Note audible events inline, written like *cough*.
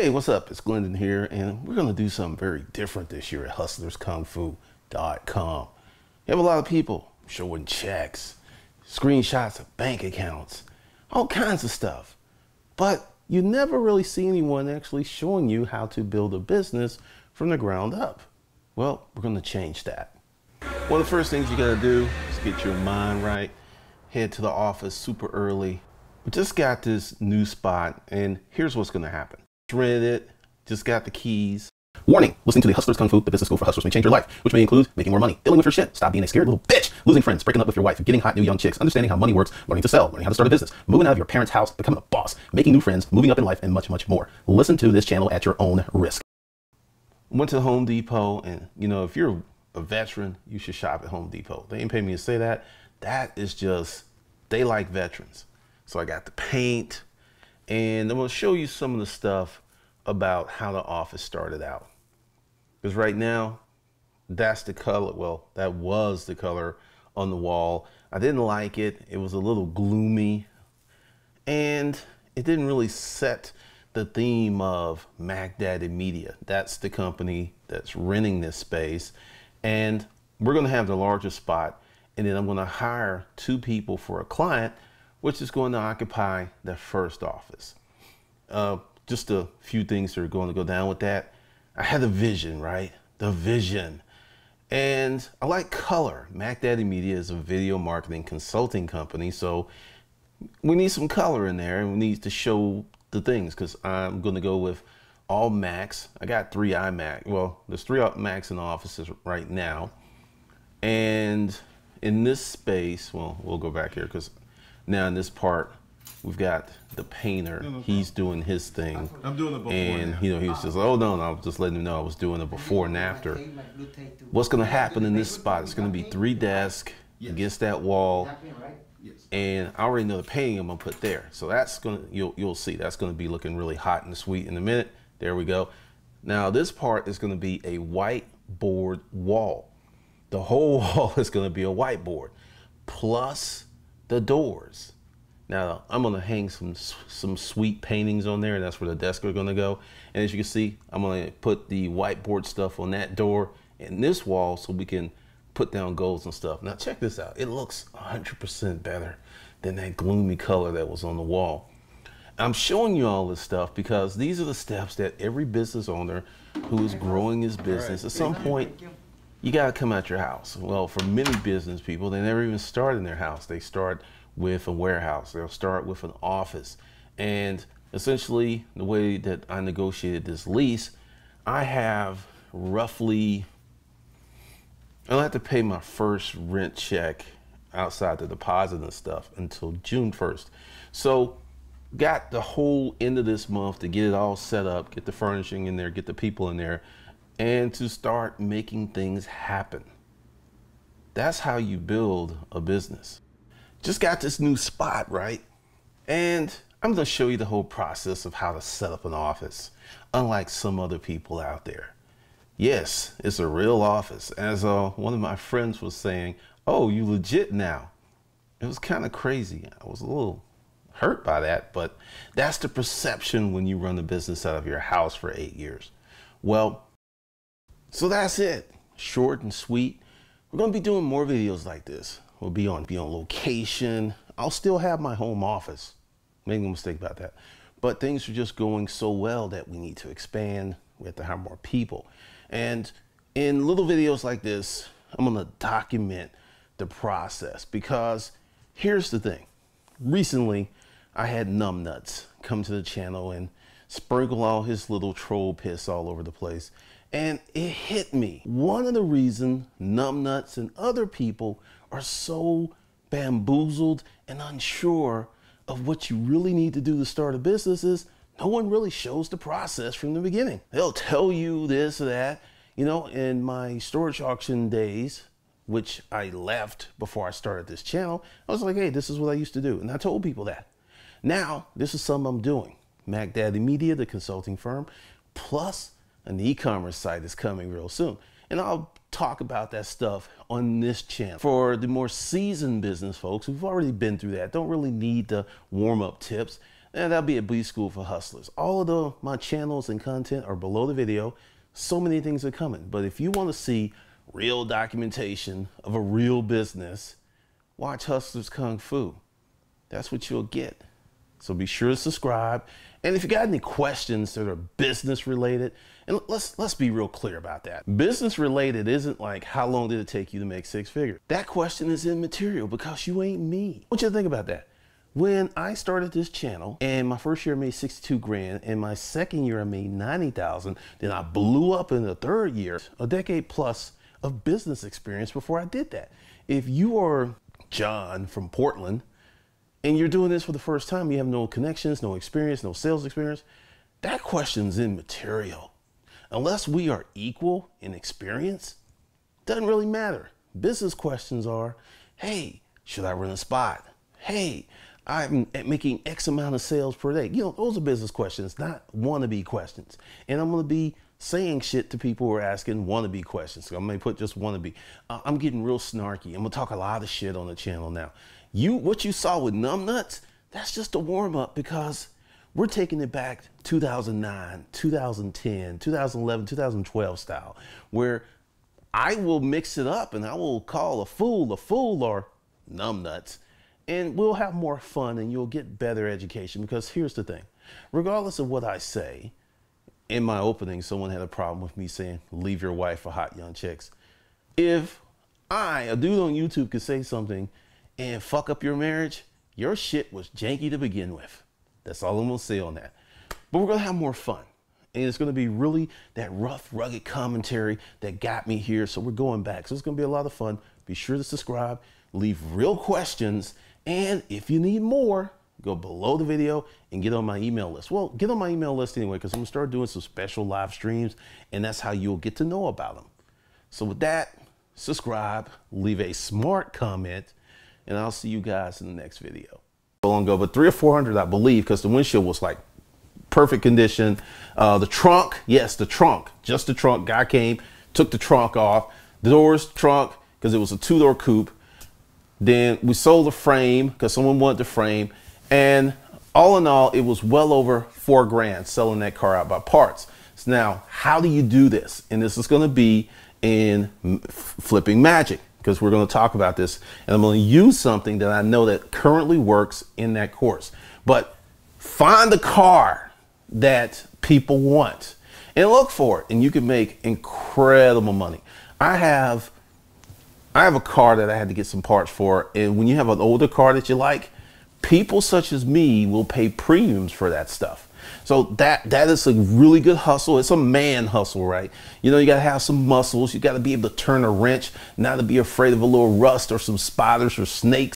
Hey, what's up? It's Glendon here, and we're going to do something very different this year at hustlerskungfu.com. You have a lot of people showing checks, screenshots of bank accounts, all kinds of stuff. But you never really see anyone actually showing you how to build a business from the ground up. Well, we're going to change that. One of the first things you got to do is get your mind right, head to the office super early. We just got this new spot, and here's what's going to happen rented it, just got the keys. Warning, listening to the Hustlers Kung Fu, the business school for hustlers may change your life, which may include making more money, dealing with your shit, stop being a scared little bitch, losing friends, breaking up with your wife, getting hot new young chicks, understanding how money works, learning to sell, learning how to start a business, moving out of your parents' house, becoming a boss, making new friends, moving up in life, and much, much more. Listen to this channel at your own risk. Went to Home Depot, and you know, if you're a veteran, you should shop at Home Depot. They ain't pay me to say that. That is just, they like veterans. So I got the paint, and I'm gonna show you some of the stuff about how the office started out. Because right now, that's the color. Well, that was the color on the wall. I didn't like it. It was a little gloomy. And it didn't really set the theme of Mac Daddy Media. That's the company that's renting this space. And we're going to have the largest spot. And then I'm going to hire two people for a client, which is going to occupy the first office. Uh, just a few things that are going to go down with that. I had a vision, right? The vision. And I like color. Mac Daddy Media is a video marketing consulting company. So we need some color in there and we need to show the things because I'm going to go with all Macs. I got three iMac. Well, there's three Macs in the offices right now. And in this space, well, we'll go back here because now in this part, we've got the painter. No, no He's doing his thing. I'm doing it before. And you know, he was just like, oh no, no, I was just letting him know I was doing it before and after. What's gonna happen in this spot? It's gonna be three desks yes. against that wall. And I already know the painting I'm gonna put there. So that's gonna you'll you'll see that's gonna be looking really hot and sweet in a minute. There we go. Now this part is gonna be a whiteboard wall. The whole *laughs* wall is gonna be a whiteboard plus the doors. Now I'm gonna hang some some sweet paintings on there and that's where the desks are gonna go. And as you can see, I'm gonna put the whiteboard stuff on that door and this wall so we can put down goals and stuff. Now check this out. It looks 100% better than that gloomy color that was on the wall. I'm showing you all this stuff because these are the steps that every business owner who is growing his business at some point you got to come out your house. Well, for many business people, they never even start in their house. They start with a warehouse. They'll start with an office. And essentially, the way that I negotiated this lease, I have roughly, I don't have to pay my first rent check outside the deposit and stuff until June 1st. So, got the whole end of this month to get it all set up, get the furnishing in there, get the people in there, and to start making things happen. That's how you build a business just got this new spot, right? And I'm gonna show you the whole process of how to set up an office, unlike some other people out there. Yes, it's a real office. As uh, one of my friends was saying, oh, you legit now. It was kind of crazy. I was a little hurt by that, but that's the perception when you run the business out of your house for eight years. Well, so that's it. Short and sweet. We're gonna be doing more videos like this We'll be on be on location. I'll still have my home office. Make no mistake about that. But things are just going so well that we need to expand. We have to hire more people. And in little videos like this, I'm gonna document the process because here's the thing. Recently, I had numbnuts come to the channel and sprinkle all his little troll piss all over the place. And it hit me. One of the reasons numbnuts and other people are so bamboozled and unsure of what you really need to do to start a business is no one really shows the process from the beginning. They'll tell you this or that. You know, in my storage auction days, which I left before I started this channel, I was like, hey, this is what I used to do. And I told people that. Now, this is something I'm doing. Mac Daddy Media, the consulting firm, plus an e-commerce site is coming real soon. And I'll talk about that stuff on this channel. For the more seasoned business folks who've already been through that, don't really need the warm up tips. and that'll be at B School for Hustlers. All of the my channels and content are below the video. So many things are coming. But if you want to see real documentation of a real business, watch Hustlers Kung Fu. That's what you'll get. So be sure to subscribe. And if you got any questions that are business related, and let's let's be real clear about that. Business related isn't like how long did it take you to make six figures? That question is immaterial because you ain't me. What you think about that? When I started this channel and my first year I made 62 grand and my second year I made 90,000, then I blew up in the third year, a decade plus of business experience before I did that. If you are John from Portland and you're doing this for the first time, you have no connections, no experience, no sales experience, that question's immaterial. Unless we are equal in experience, doesn't really matter. Business questions are, hey, should I run a spot? Hey, I'm making X amount of sales per day. You know, those are business questions, not wannabe questions. And I'm to be saying shit to people who are asking wannabe questions. So I'm to put just wannabe. Uh, I'm getting real snarky. I'm to talk a lot of shit on the channel now. You, what you saw with numbnuts, that's just a warm up because we're taking it back 2009, 2010, 2011, 2012 style, where I will mix it up and I will call a fool a fool or numbnuts and we'll have more fun and you'll get better education because here's the thing regardless of what i say in my opening someone had a problem with me saying leave your wife for hot young chicks if i a dude on youtube could say something and fuck up your marriage your shit was janky to begin with that's all i'm gonna say on that but we're gonna have more fun and it's to be really that rough, rugged commentary that got me here. So we're going back. So it's to be a lot of fun. Be sure to subscribe, leave real questions, and if you need more, go below the video and get on my email list. Well, get on my email list anyway, because I'm gonna start doing some special live streams, and that's how you'll get to know about them. So with that, subscribe, leave a smart comment, and I'll see you guys in the next video. So long ago, but three or 400, I believe, because the windshield was like perfect condition. Uh, the trunk, yes, the trunk, just the trunk. Guy came, took the trunk off. The doors, trunk, because it was a two-door coupe. Then we sold the frame because someone wanted the frame. And all in all, it was well over four grand selling that car out by parts. So now, how do you do this? And this is going to be in flipping magic because we're going to talk about this. And I'm going to use something that I know that currently works in that course. But find the car that people want and look for it, and you can make incredible money. I have I have a car that I had to get some parts for, and when you have an older car that you like, people such as me will pay premiums for that stuff. So that that is a really good hustle. It's a man hustle, right? You know, you gotta have some muscles. You gotta be able to turn a wrench, not to be afraid of a little rust or some spiders or snakes